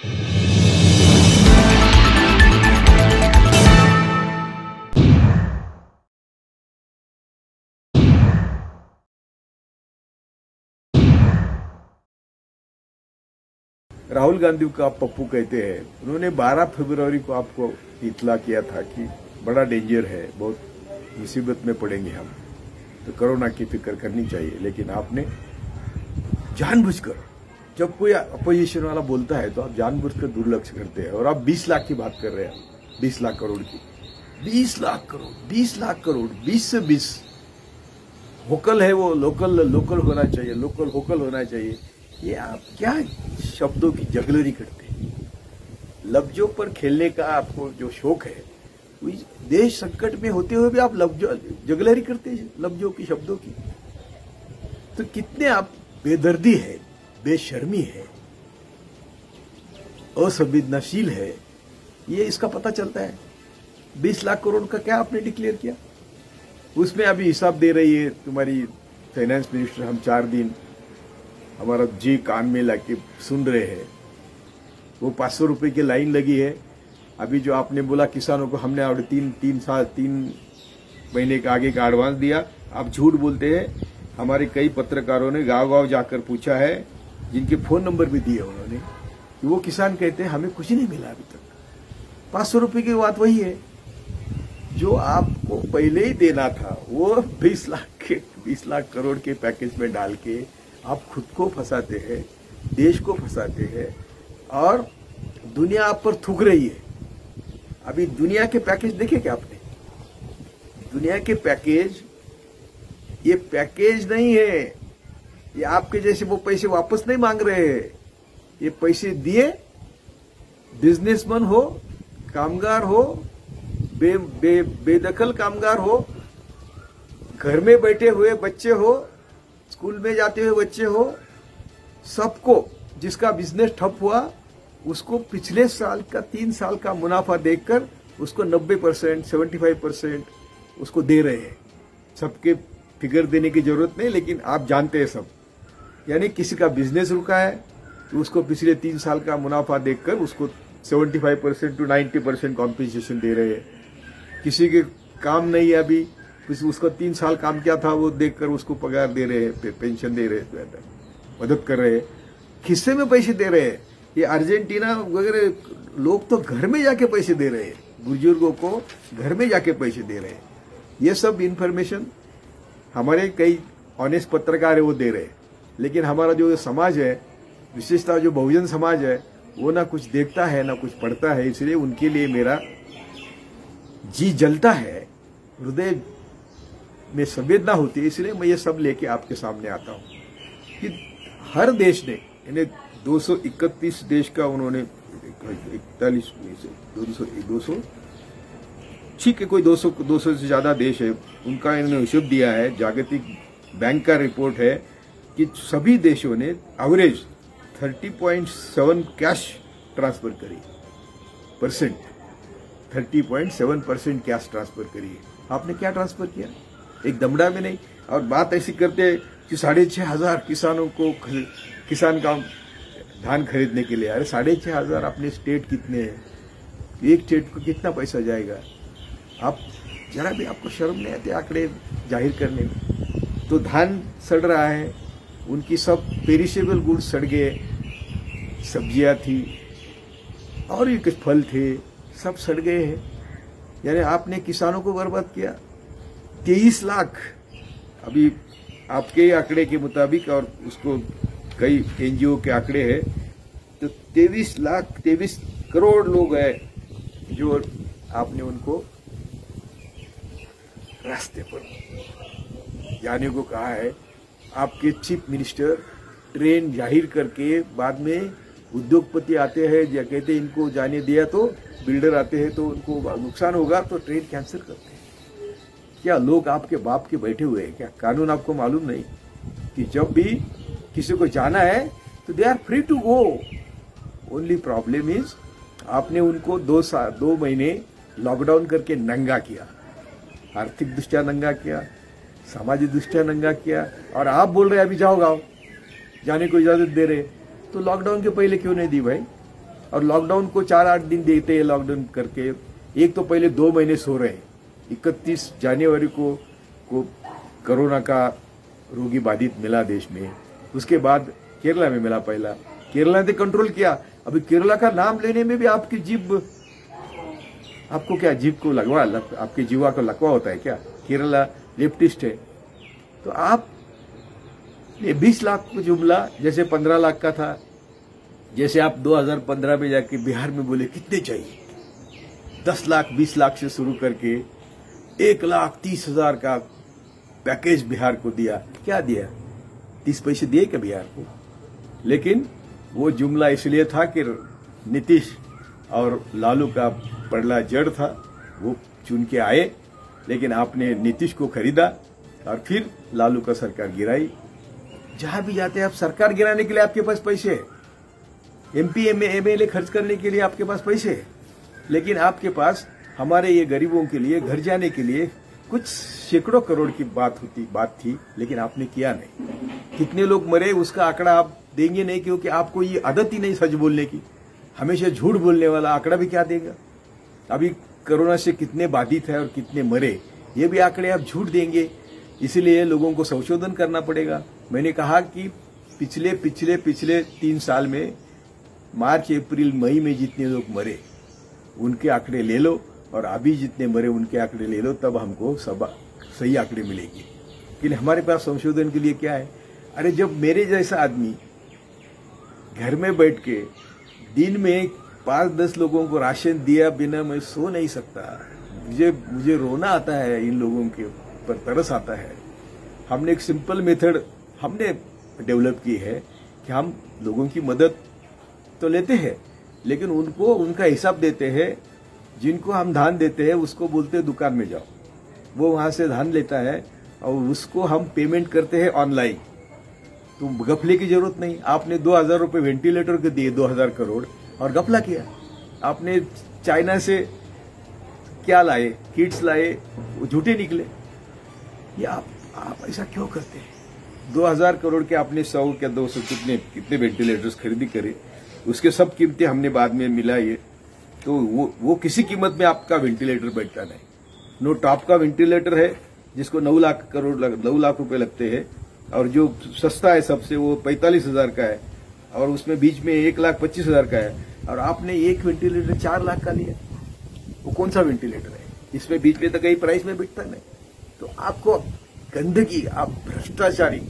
राहुल गांधी को आप पप्पू कहते हैं। उन्होंने 12 फरवरी को आपको इतला किया था कि बड़ा डेंजर है, बहुत मुसीबत में पड़ेंगे हम। तो कोरोना की फ़िक्र करनी चाहिए, लेकिन आपने जानबूझकर जब कोई अपोजिशन वाला बोलता है तो आप जानबूझकर दुर्लक्ष करते हैं। और आप 20 लाख की बात कर रहे हैं। 20 लाख करोड़ की। 20 लाख करोड़ 20 लाख करोड़ 20 से 20 होकल है वो लोकल लोकल होना चाहिए लोकल होकल होना चाहिए। ये आप क्या शब्दों की जगलरी करते हैं? लफ्जों पर खेलने का आपको जो शौक है देश संकट में होते हुए भी आप लफ्जों, जगलरी करते हैं, लफ्जों की, शब्दों की। तो कितने आप बेदर्दी है। बेशर्मी है, असंवेदनाशील है, ये इसका पता चलता है। बीस लाख करोड़ का क्या आपने डिक्लेयर किया? उसमें अभी हिसाब दे रही है तुम्हारी फाइनेंस मिनिस्टर हम चार दिन हमारा जी कान में लाके सुन रहे हैं। वो पाँच सौ रुपए की लाइन लगी है। अभी जो आपने बोला किसानों को, हमने और तीन तीन साल, तीन महीने का आगे का एडवांस दिया। आप झूठ बोलते हैं। हमारे कई पत्रकारों ने गाँव गाँव जाकर पूछा है जिनके फ़ोन नंबर भी दिए उन्होंने, कि वो किसान कहते हैं, हमें कुछ नहीं मिला अभी तक। पाँच सौ रुपए की बात वही है। जो आपको पहले ही देना था, वो बीस लाख के, बीस लाख करोड़ के पैकेज में डाल के आप खुद को फंसाते हैं, देश को फंसाते हैं, और दुनिया आप पर थूक रही है। अभी दुनिया के पैकेज देखे क्या आपने? दुनिया के पैकेज, ये पैकेज नहीं है। ये आपके जैसे वो पैसे वापस नहीं मांग रहे ये पैसे दिए बिजनेसमैन हो कामगार हो बे, बे, बेदखल कामगार हो घर में बैठे हुए बच्चे हो स्कूल में जाते हुए बच्चे हो सबको जिसका बिज़नेस ठप हुआ उसको पिछले साल का तीन साल का मुनाफा देखकर उसको 90 परसेंट सेवेंटी परसेंट उसको दे रहे हैं। सबके फिगर देने की ज़रूरत नहीं लेकिन आप जानते हैं सब। यानी किसी का बिज़नेस रुका है तो उसको पिछले तीन साल का मुनाफा देखकर उसको 75 परसेंट टू 90 परसेंट कॉम्पनसेशन दे रहे हैं। किसी के काम नहीं है अभी उसको तीन साल काम किया था वो देखकर उसको पगार दे रहे हैं पेंशन दे रहे हैं मदद कर रहे हैं। खिस्से में पैसे दे रहे हैं। ये अर्जेंटीना वगैरह लोग तो घर में जाके पैसे दे रहे हैं। बुज़ुर्गों को घर में जाके पैसे दे रहे हैं। ये सब इंफॉर्मेशन हमारे कई ऑनेस्ट पत्रकार है, वो दे रहे हैं। लेकिन हमारा जो समाज है, विशेषता जो बहुजन समाज है, वो ना कुछ देखता है, ना कुछ पढ़ता है, इसलिए उनके लिए मेरा जी जलता है, हृदय में संवेदना होती है, इसलिए मैं ये सब लेके आपके सामने आता हूँ कि हर देश ने इन्हें 231 देश का उन्होंने, इकतालीस दो सौ ठीक है, कोई 200 200 से ज़्यादा देश है, उनका इन्होंने हिसाब दिया है, जागतिक बैंक का रिपोर्ट है कि सभी देशों ने एवरेज 30.7 कैश ट्रांसफ़र करी। परसेंट 30.7 परसेंट कैश ट्रांसफ़र करी। है आपने क्या ट्रांसफ़र किया? एक दमड़ा में नहीं। और बात ऐसी करते कि साढ़े छह हज़ार किसानों को किसान का धान खरीदने के लिए। अरे साढ़े छह हज़ार अपने स्टेट कितने हैं? एक स्टेट को कितना पैसा जाएगा? आप जरा भी आपको शर्म नहीं आते आंकड़े ज़ाहिर करने में? तो धान सड़ रहा है उनकी सब पेरिशेबल गुड्स सड़ गए। सब्ज़ियाँ थी, और भी कुछ फल थे, सब सड़ गए हैं। यानी आपने किसानों को बर्बाद किया। तेईस लाख अभी आपके आंकड़े के मुताबिक और उसको कई एनजीओ के आंकड़े हैं तो तेईस लाख, तेईस करोड़ लोग हैं जो आपने उनको रास्ते पर जाने को कहा है। आपके चीफ मिनिस्टर ट्रेन ज़ाहिर करके बाद में उद्योगपति आते हैं, या कहते हैं इनको जाने दिया तो बिल्डर आते हैं तो उनको नुकसान होगा तो ट्रेन कैंसिल करते हैं। क्या लोग आपके बाप के बैठे हुए हैं? क्या कानून आपको मालूम नहीं कि जब भी किसी को जाना है तो they are free to go only problem is आपने उनको दो साल दो महीने लॉकडाउन करके नंगा किया। आर्थिक दृष्टिया नंगा किया। सामाजिक दृष्टिया नंगा किया और आप बोल रहे अभी जाओ गाओ जाने को इजाज़त दे रहे तो लॉकडाउन के पहले क्यों नहीं दी भाई? और लॉकडाउन को चार आठ दिन देते हैं लॉकडाउन करके एक तो पहले दो महीने सो रहे इकतीस जनवरी को को कोरोना का रोगी बाधित मिला देश में। उसके बाद केरला में मिला पहला। केरला ने कंट्रोल किया। अभी केरला का नाम लेने में भी आपकी जीभ आपको क्या जीभ को लगवा लग, आपकी जीवा को लकवा होता है क्या? केरला लेफ्टिस्ट है। तो आप, ये 20 लाख को जुमला, जैसे 15 लाख का था, जैसे आप 2015 में जाके बिहार में बोले, कितने चाहिए? 10 लाख 20 लाख से शुरू करके एक लाख तीस हज़ार का पैकेज बिहार को दिया। क्या दिया? तीस पैसे दिए क्या बिहार को? लेकिन वो जुमला इसलिए था कि नीतीश और लालू का पड़ला जड़ था, वो चुन के आए। लेकिन आपने नीतीश को खरीदा और फिर लालू का सरकार गिराई। जहाँ भी जाते हैं, आप सरकार गिराने के लिए आपके पास पैसे है। एमपी एमएलए खर्च करने के लिए आपके पास पैसे है। लेकिन आपके पास हमारे ये गरीबों के लिए, घर जाने के लिए कुछ सैकड़ों करोड़ की बात होती, बात थी, लेकिन आपने किया नहीं। कितने लोग मरे, उसका आंकड़ा आप देंगे नहीं, क्योंकि आपको ये आदत ही नहीं सच बोलने की। हमेशा झूठ बोलने वाला आंकड़ा भी क्या देगा? अभी कोरोना से कितने बाधित है और कितने मरे, ये भी आंकड़े आप झूठ देंगे। इसलिए लोगों को संशोधन करना पड़ेगा। मैंने कहा कि पिछले पिछले पिछले तीन साल में, मार्च, अप्रैल, मई में जितने लोग मरे, उनके आंकड़े ले लो और अभी जितने मरे, उनके आंकड़े ले लो, तब हमको सब सही आंकड़े मिलेगी। लेकिन हमारे पास संशोधन के लिए क्या है? अरे जब मेरे जैसा आदमी घर में बैठ के दिन में पाँच दस लोगों को राशन दिया बिना मैं सो नहीं सकता। मुझे मुझे रोना आता है इन लोगों के पर तरस आता है। हमने एक सिंपल मेथड हमने डेवलप की है कि हम लोगों की मदद तो लेते हैं, लेकिन उनको, उनका हिसाब देते हैं, जिनको हम धान देते हैं, उसको बोलते हैं, दुकान में जाओ। वो वहाँ से धान लेता है और उसको हम पेमेंट करते हैं ऑनलाइन तो गफले की ज़रूरत नहीं। आपने दो हज़ार रुपये वेंटिलेटर के दिए, दो हज़ार करोड़। और गपला किया। आपने चाइना से क्या लाए? किट्स लाए? वो झूठे निकले। ये आप आप ऐसा क्यों करते हैं? दो हज़ार करोड़ के आपने सौ क्या दो सौ कितने कितने वेंटिलेटर्स खरीदी करे? उसके सब कीमतें हमने बाद में मिला ये तो वो वो किसी कीमत में आपका वेंटिलेटर बैठता नहीं। नो टॉप का वेंटिलेटर है जिसको नौ लाख करोड़ लग, नौ लाख रुपए लगते हैं। और जो सस्ता है सबसे वो पैंतालीस हज़ार का है। और उसमें बीच में एक लाख पच्चीस हज़ार का है। और आपने एक वेंटिलेटर चार लाख का लिया। वो कौन सा वेंटिलेटर है? इसमें बीच में तो कई प्राइस में बिकता नहीं। तो आपको गंदगी, आप भ्रष्टाचारी,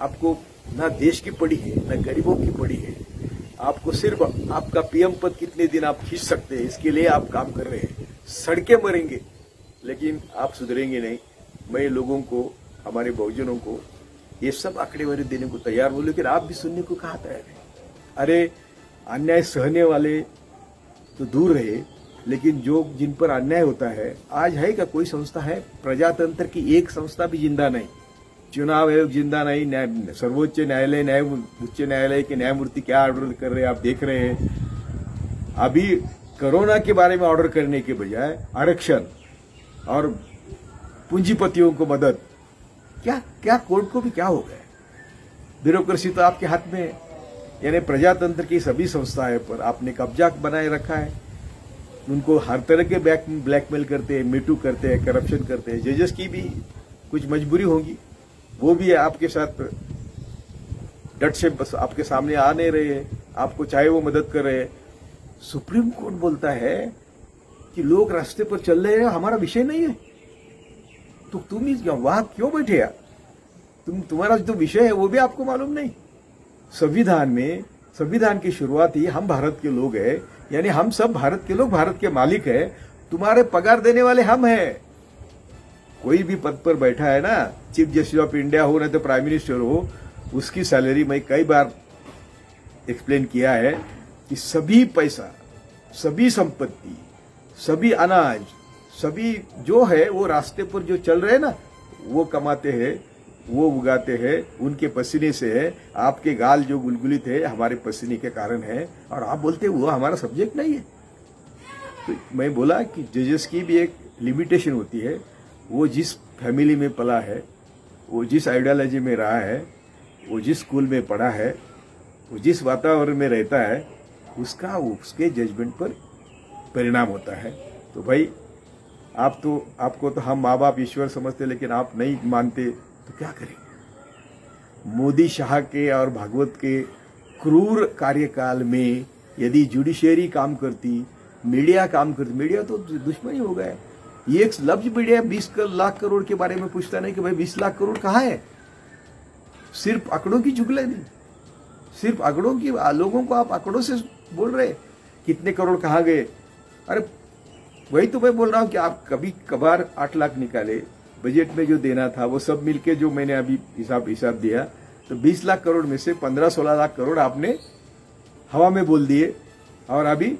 आपको ना देश की पड़ी है, ना गरीबों की पड़ी है। आपको सिर्फ़ आपका पीएम पद कितने दिन आप खींच सकते हैं, इसके लिए आप काम कर रहे हैं। सड़कें मरेंगे, लेकिन आप सुधरेंगे नहीं। मैं लोगों को, हमारे बहुजनों को, ये सब आंकड़ेवारी देने को तैयार हूँ, लेकिन आप भी सुनने को कहा तैयार है? अरे अन्याय सहने वाले तो दूर रहे लेकिन जो जिन पर अन्याय होता है, आज है क्या कोई संस्था है? प्रजातंत्र की एक संस्था भी ज़िंदा नहीं। चुनाव आयोग ज़िंदा नहीं, न्याय, सर्वोच्च न्यायालय, न्याय, उच्च न्यायालय के न्यायमूर्ति क्या ऑर्डर कर रहे हैं, आप देख रहे हैं। अभी कोरोना के बारे में ऑर्डर करने के बजाय आरक्षण और पूंजीपतियों को मदद। क्या क्या कोर्ट को भी क्या हो गया? ब्यूरोक्रेसी तो आपके हाथ में है। यानी प्रजातंत्र की सभी संस्थाएँ पर आपने कब्जा बनाए रखा है। उनको हर तरह के ब्लैकमेल करते हैं मीटू करते हैं करप्शन करते हैं। जजेस की भी कुछ मजबूरी होगी। वो भी आपके साथ डट से बस आपके सामने आ नहीं रहे हैं। आपको चाहे वो मदद कर रहे हैं। सुप्रीम कोर्ट बोलता है कि लोग रास्ते पर चल रहे हैं, हमारा विषय नहीं है। तो तुम इस वहाँ क्यों बैठे यार तुम तुम्हारा जो विषय है, वो भी आपको मालूम नहीं। संविधान में, संविधान की शुरुआत ही हम भारत के लोग हैं। यानी हम सब भारत के लोग, भारत के मालिक है। तुम्हारे पगार देने वाले हम हैं। कोई भी पद पर बैठा है ना, चीफ जस्टिस ऑफ़ इंडिया हो ना तो प्राइम मिनिस्टर हो, उसकी सैलरी मैं कई बार एक्सप्लेन किया है कि सभी पैसा, सभी संपत्ति, सभी अनाज, सभी जो है, वो रास्ते पर जो चल रहे हैं ना, वो कमाते हैं। वो उगाते हैं, उनके पसीने से है, आपके गाल जो गुलगुलित है, हमारे पसीने के कारण है, और आप बोलते वो हमारा सब्जेक्ट नहीं है। तो मैं बोला कि जजेस की भी एक लिमिटेशन होती है, वो जिस फैमिली में पला है, वो जिस आइडियोलॉजी में रहा है, वो जिस स्कूल में पढ़ा है, वो जिस वातावरण में रहता है, उसका, उसके जजमेंट पर परिणाम होता है। तो भाई, आप तो आपको तो हम माँ बाप ईश्वर समझते, लेकिन आप नहीं मानते तो क्या करेंगे मोदी शाह के और भागवत के क्रूर कार्यकाल में यदि जुडिशियरी काम करती मीडिया काम करती मीडिया तो दुश्मन ही हो गया। ये एक लफ्ज मीडिया बीस कर, लाख करोड़ के बारे में पूछता नहीं कि भाई बीस लाख करोड़ कहाँ है? सिर्फ़ आंकड़ों की नहीं। सिर्फ़ आंकड़ों की लोगों को आप आंकड़ों से बोल रहे कितने करोड़ कहा गए? अरे वही तो मैं बोल रहा हूँ कि आप कभी कभार आठ लाख निकाले बजट में जो देना था, वो सब मिलके जो मैंने अभी हिसाब हिसाब दिया तो बीस लाख करोड़ में से पंद्रह सोलह लाख करोड़ आपने हवा में बोल दिए और अभी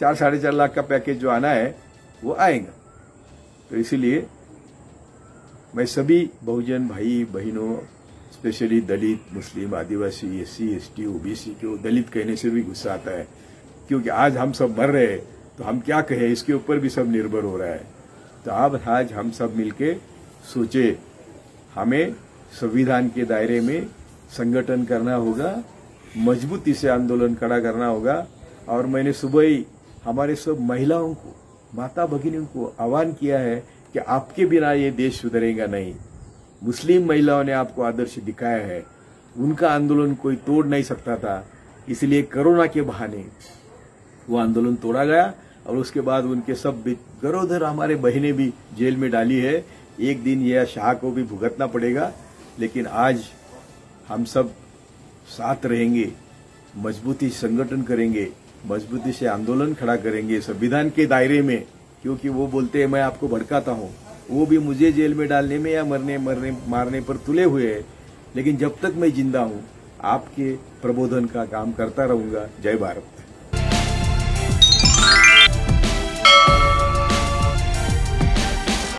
चार, साढ़े चार लाख का पैकेज जो आना है, वो आएगा। तो इसीलिए मैं सभी बहुजन भाई बहनों, specially Dalit, Muslim, Adivasi S C S T OBC के दलित कहने से भी गुस्सा आता है, क्योंकि आज हम सब मर रहे हैं तो हम क्या कहें, इसके ऊपर भी सब निर्भर हो रहा है। तो अब आज हम सब मिलके सोचे, हमें संविधान के दायरे में संगठन करना होगा, मजबूती से आंदोलन खड़ा करना होगा। और मैंने सुबह ही हमारे सब महिलाओं को माता भगिनियों को आह्वान किया है कि आपके बिना ये देश सुधरेगा नहीं। मुस्लिम महिलाओं ने आपको आदर्श दिखाया है। उनका आंदोलन कोई तोड़ नहीं सकता था। इसलिए कोरोना के बहाने वो आंदोलन तोड़ा गया और उसके बाद उनके सब गरोधर हमारे बहने भी जेल में डाली है। एक दिन यह शाह को भी भुगतना पड़ेगा, लेकिन आज हम सब साथ रहेंगे, मजबूती संगठन करेंगे, मजबूती से आंदोलन खड़ा करेंगे, संविधान के दायरे में, क्योंकि वो बोलते हैं, मैं आपको भड़काता हूँ। वो भी मुझे जेल में डालने में या मरने मरने, मारने पर तुले हुए हैं, लेकिन जब तक मैं ज़िंदा हूँ, आपके प्रबोधन का काम करता रहूँगा। जय भारत।